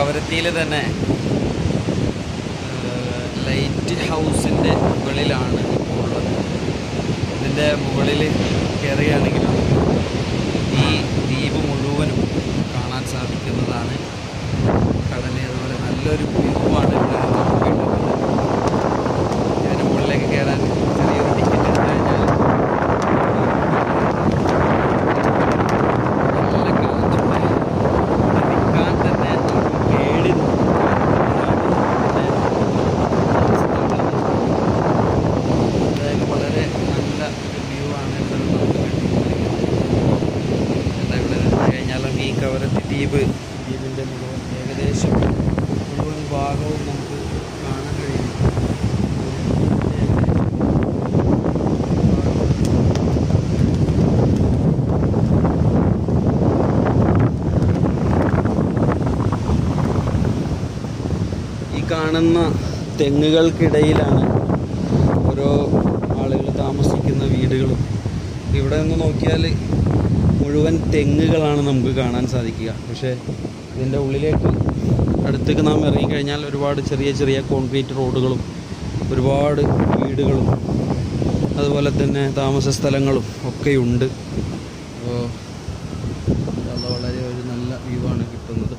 കവരത്തിയിൽ തന്നെ ലൈറ്റ് ഹൗസിന്റെ മുകളിലാണ് ഇപ്പോൾ ഉള്ളത്. ഇതിന്റെ മുകളിൽ കയറുകയാണെങ്കിൽ ഈ ദ്വീപ് മുഴുവനും കാണാൻ സാധിക്കുന്നതാണ്. കടൽ അതുപോലെ നല്ലൊരു വ്യൂവാണ് ഇവിടെ നമുക്ക് കിട്ടുന്നത് ഇതിന് മുകളിലേക്ക് കയറാൻ ചെറിയൊരു ടിക്കറ്റ് എടുത്തു കഴിഞ്ഞാൽ നല്ല കാറ്റുണ്ട് ഇവിടെ നിൽക്കാൻ തന്നെ നമുക്ക് പേടി തോന്നും. അതായത് വളരെ നല്ല ഒരു വ്യൂ ആണ് ഇവിടെ നിന്ന് നമുക്ക് കിട്ടിക്കൊണ്ടിരിക്കുന്നത് എന്താ ഇവിടെ നിന്ന് കഴിഞ്ഞാൽ നമുക്ക് ഈ കവരത്തി ദ്വീപ്. ദ്വീപിന്റെ മുഴുവൻ ഏകദേശം മുഴുവൻ ഭാഗവും നമുക്ക് കാണാൻ കഴിയും. ഈ കാണുന്ന തെങ്ങുകൾക്കിടയിലാണ് ഓരോ ആളുകൾ താമസിക്കുന്ന വീടുകളും. ഇവിടെ നിന്ന് നോക്കിയാൽ മുഴുവൻ തെങ്ങുകളാണ് നമുക്ക് കാണാൻ സാധിക്കുക. പക്ഷേ ഇതിന്റെ ഉള്ളിലേക്ക് അടുത്തേക്ക് നാം ഇറങ്ങിക്കഴിഞ്ഞാൽ ഒരുപാട് ചെറിയ ചെറിയ കോൺക്രീറ്റ് റോഡുകളും ഒരുപാട് വീടുകളും അതുപോലെ തന്നെ താമസ സ്ഥലങ്ങളും ഒക്കെയുണ്ട് അപ്പോൾ വളരെ ഒരു നല്ല വ്യൂ ആണ് കിട്ടുന്നത്.